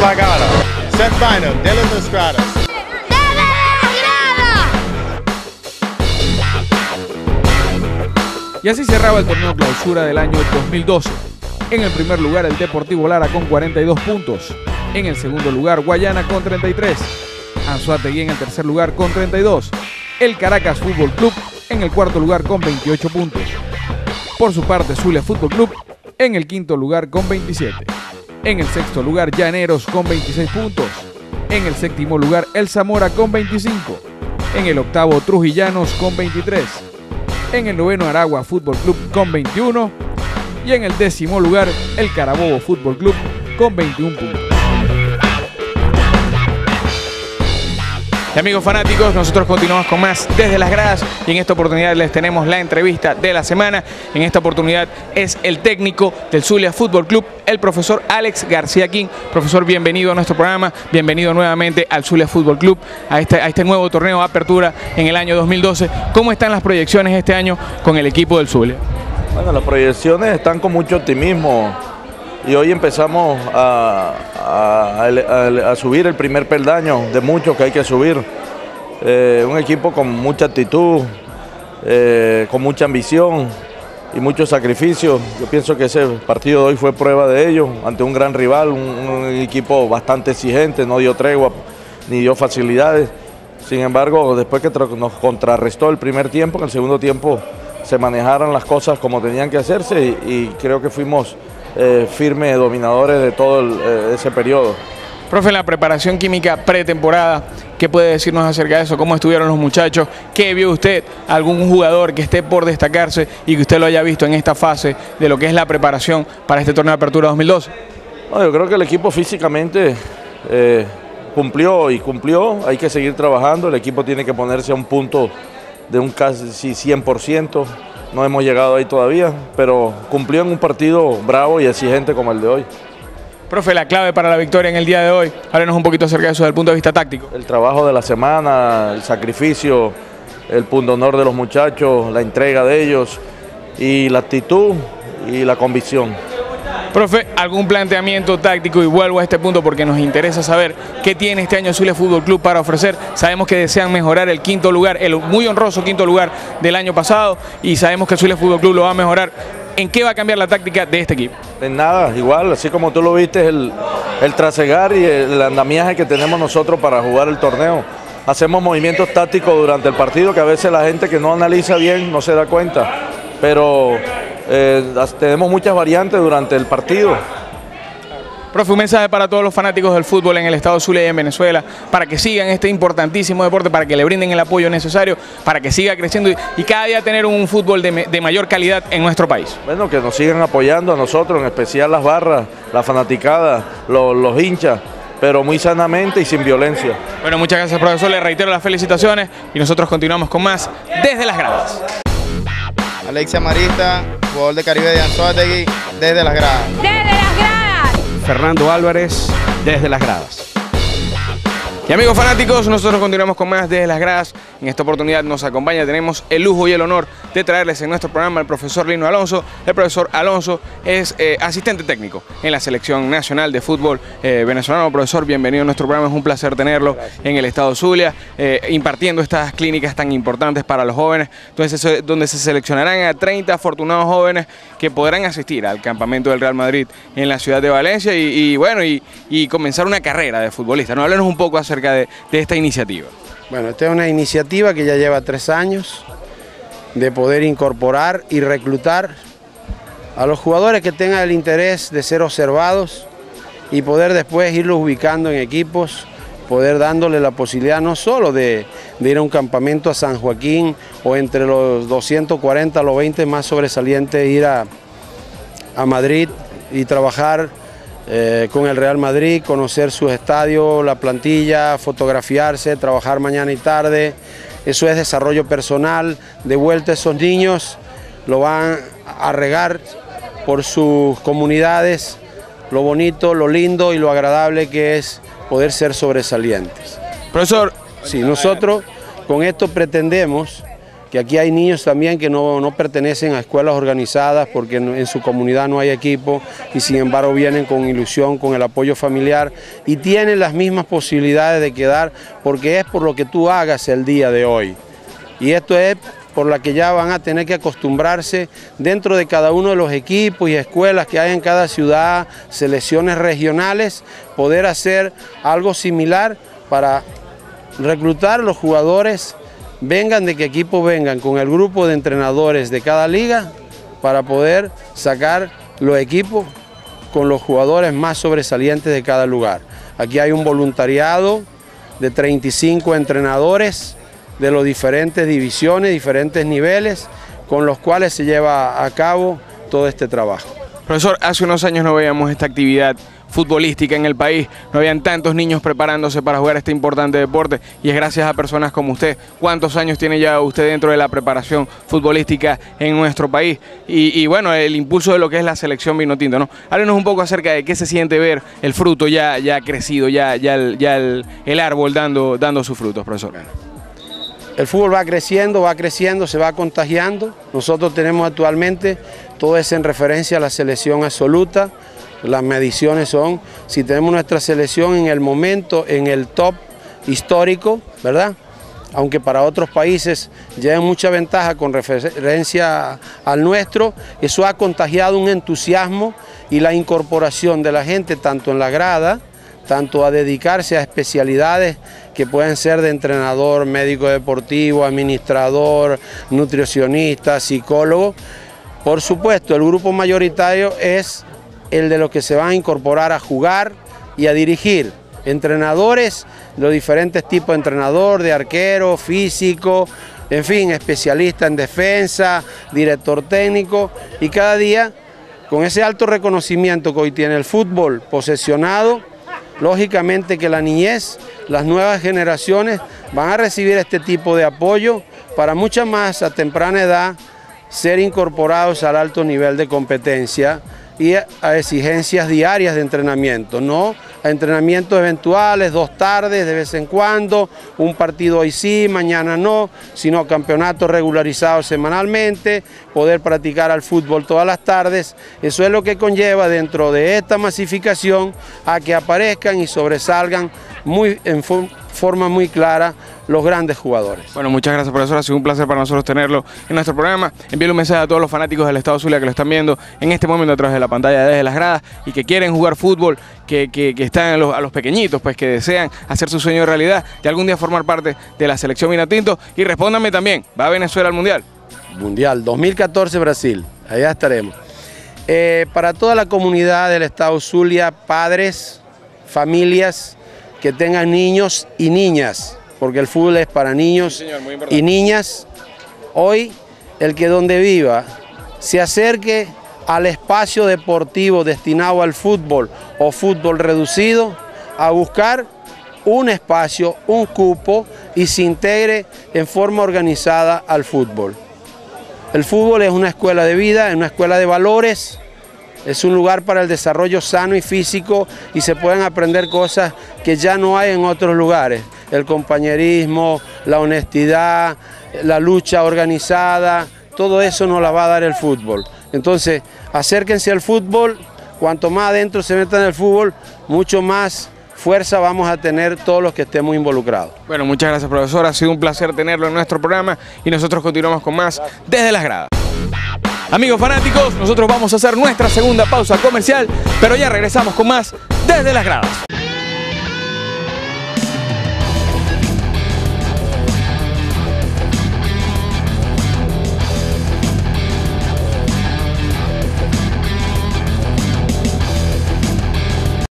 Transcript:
La gana. Set final, de las. Y así cerraba el torneo clausura del año 2012. En el primer lugar el Deportivo Lara con 42 puntos. En el segundo lugar Guayana con 33. Anzuategui en el tercer lugar con 32. El Caracas Fútbol Club en el cuarto lugar con 28 puntos. Por su parte Zulia Fútbol Club en el quinto lugar con 27. En el sexto lugar Llaneros con 26 puntos. En el séptimo lugar El Zamora con 25. En el octavo Trujillanos con 23 en el noveno Aragua Fútbol Club con 21 y en el décimo lugar el Carabobo Fútbol Club con 21 puntos. Amigos fanáticos, nosotros continuamos con más desde las gradas y en esta oportunidad les tenemos la entrevista de la semana. En esta oportunidad es el técnico del Zulia Fútbol Club, el profesor Alex García King. Profesor, bienvenido a nuestro programa, bienvenido nuevamente al Zulia Fútbol Club, a este, a este nuevo torneo de apertura en el año 2012. ¿Cómo están las proyecciones este año con el equipo del Zulia? Bueno, las proyecciones están con mucho optimismo y hoy empezamos a, a- subir el primer peldaño de muchos que hay que subir. Eh, un equipo con mucha actitud, eh, con mucha ambición y mucho sacrificio. Yo pienso que ese partido de hoy fue prueba de ello, ante un gran rival, un, equipo bastante exigente, no dio tregua ni dio facilidades. Sin embargo, después que nos contrarrestó el primer tiempo, en el segundo tiempo se manejaron las cosas como tenían que hacerse y creo que fuimos eh, firmes dominadores de todo el, eh, ese periodo. Profe, en la preparación química pretemporada, ¿qué puede decirnos acerca de eso? ¿Cómo estuvieron los muchachos? ¿Qué vio usted? ¿Algún jugador que esté por destacarse y que usted lo haya visto en esta fase de lo que es la preparación para este torneo de apertura 2012? No, yo creo que el equipo físicamente eh, cumplió y cumplió. Hay que seguir trabajando. El equipo tiene que ponerse a un punto de un casi 100%. No hemos llegado ahí todavía, pero cumplió en un partido bravo y exigente como el de hoy. Profe, la clave para la victoria en el día de hoy, háblenos un poquito acerca de eso desde el punto de vista táctico. El trabajo de la semana, el sacrificio, el punto honor de los muchachos, la entrega de ellos y la actitud y la convicción. Profe, ¿algún planteamiento táctico? Y vuelvo a este punto porque nos interesa saber qué tiene este año Zulia Fútbol Club para ofrecer. Sabemos que desean mejorar el quinto lugar, el muy honroso quinto lugar del año pasado y sabemos que Zulia Fútbol Club lo va a mejorar. ¿En qué va a cambiar la táctica de este equipo? En nada, igual, así como tú lo viste, el, el trasegar y el andamiaje que tenemos nosotros para jugar el torneo. Hacemos movimientos tácticos durante el partido que a veces la gente que no analiza bien no se da cuenta, pero eh, tenemos muchas variantes durante el partido. Profe, un mensaje para todos los fanáticos del fútbol en el estado Zulia y en Venezuela, para que sigan este importantísimo deporte, para que le brinden el apoyo necesario, para que siga creciendo y, y cada día tener un fútbol de, mayor calidad en nuestro país. Bueno, que nos sigan apoyando a nosotros, en especial las barras, la fanaticada, los, los hinchas, pero muy sanamente y sin violencia. Bueno, muchas gracias, profesor. Le reitero las felicitaciones y nosotros continuamos con más desde las gradas. Alexia Marista, jugador de Caribe de Anzuategui, desde las gradas. Desde las gradas. Fernando Álvarez desde las gradas. Y amigos fanáticos, nosotros continuamos con más desde las gradas. En esta oportunidad nos acompaña, tenemos el lujo y el honor de traerles en nuestro programa al profesor Lino Alonso. El profesor Alonso es eh, asistente técnico en la selección nacional de fútbol eh, venezolano. Profesor, bienvenido a nuestro programa, es un placer tenerlo en el estado Zulia, eh, impartiendo estas clínicas tan importantes para los jóvenes, entonces, donde se seleccionarán a 30 afortunados jóvenes que podrán asistir al campamento del Real Madrid en la ciudad de Valencia y, y, bueno, y, y comenzar una carrera de futbolista. ¿no? Háblenos un poco acerca de, esta iniciativa. Bueno, esta es una iniciativa que ya lleva tres años de poder incorporar y reclutar a los jugadores que tengan el interés de ser observados y poder después irlos ubicando en equipos, poder dándole la posibilidad no solo de, ir a un campamento a San Joaquín o entre los 240 los 20 más sobresalientes ir a, a Madrid y trabajar eh, con el Real Madrid, conocer sus estadios, la plantilla, fotografiarse, trabajar mañana y tarde. Eso es desarrollo personal. De vuelta esos niños lo van a regar por sus comunidades, lo bonito, lo lindo y lo agradable que es poder ser sobresalientes. Profesor, Sí, nosotros con esto pretendemos que aquí hay niños también que no, no pertenecen a escuelas organizadas porque en, en su comunidad no hay equipo y sin embargo vienen con ilusión, con el apoyo familiar y tienen las mismas posibilidades de quedar porque es por lo que tú hagas el día de hoy. Y esto es por la que ya van a tener que acostumbrarse dentro de cada uno de los equipos y escuelas que hay en cada ciudad, selecciones regionales, poder hacer algo similar para reclutar los jugadores, vengan de qué equipo vengan, con el grupo de entrenadores de cada liga, para poder sacar los equipos con los jugadores más sobresalientes de cada lugar. Aquí hay un voluntariado de 35 entrenadores de las diferentes divisiones, diferentes niveles, con los cuales se lleva a cabo todo este trabajo. Profesor, hace unos años no veíamos esta actividad futbolística en el país, no habían tantos niños preparándose para jugar este importante deporte y es gracias a personas como usted. ¿Cuántos años tiene ya usted dentro de la preparación futbolística en nuestro país? Y, bueno, el impulso de lo que es la selección vino tinto, ¿no? Háblenos un poco acerca de qué se siente ver el fruto ya, ya crecido, ya, ya, el, ya el, el árbol dando, dando sus frutos, profesor. El fútbol va creciendo, va creciendo, se va contagiando. Nosotros tenemos actualmente todo eso en referencia a la selección absoluta. Las mediciones son, si tenemos nuestra selección en el momento, en el top histórico, ¿verdad? Aunque para otros países llevan mucha ventaja con referencia al nuestro, eso ha contagiado un entusiasmo y la incorporación de la gente tanto en la grada, tanto a dedicarse a especialidades que pueden ser de entrenador, médico deportivo, administrador, nutricionista, psicólogo. Por supuesto, el grupo mayoritario es el de los que se van a incorporar a jugar y a dirigir. Entrenadores, los diferentes tipos de entrenador, de arquero, físico, en fin, especialista en defensa, director técnico y cada día con ese alto reconocimiento que hoy tiene el fútbol posesionado, lógicamente que la niñez, las nuevas generaciones van a recibir este tipo de apoyo para mucha más a temprana edad ser incorporados al alto nivel de competencia y a exigencias diarias de entrenamiento, no a entrenamientos eventuales, dos tardes de vez en cuando, un partido hoy sí, mañana no, sino campeonatos regularizados semanalmente, poder practicar al fútbol todas las tardes. Eso es lo que conlleva dentro de esta masificación a que aparezcan y sobresalgan muy, en forma muy clara los grandes jugadores. Bueno, muchas gracias profesor, ha sido un placer para nosotros tenerlo en nuestro programa. Envío un mensaje a todos los fanáticos del Estado Zulia que lo están viendo en este momento a través de la pantalla desde las gradas y que quieren jugar fútbol, que, que, que están a los, a los, pequeñitos, pues que desean hacer su sueño realidad de algún día formar parte de la selección Vinatinto. Y respóndanme también, ¿va a Venezuela al Mundial? Mundial 2014 Brasil, allá estaremos. Eh, para toda la comunidad del Estado Zulia, padres, familias que tengan niños y niñas, porque el fútbol es para niños sí, señor, y niñas. Hoy, el que donde viva se acerque al espacio deportivo destinado al fútbol o fútbol reducido, a buscar un espacio, un cupo y se integre en forma organizada al fútbol. El fútbol es una escuela de vida, es una escuela de valores, es un lugar para el desarrollo sano y físico y se pueden aprender cosas que ya no hay en otros lugares. El compañerismo, la honestidad, la lucha organizada, todo eso nos la va a dar el fútbol. Entonces, acérquense al fútbol, cuanto más adentro se metan en el fútbol, mucho más fuerza vamos a tener todos los que estemos involucrados. Bueno, muchas gracias profesor, ha sido un placer tenerlo en nuestro programa y nosotros continuamos con más desde las gradas. Amigos fanáticos, nosotros vamos a hacer nuestra segunda pausa comercial, pero ya regresamos con más desde las gradas.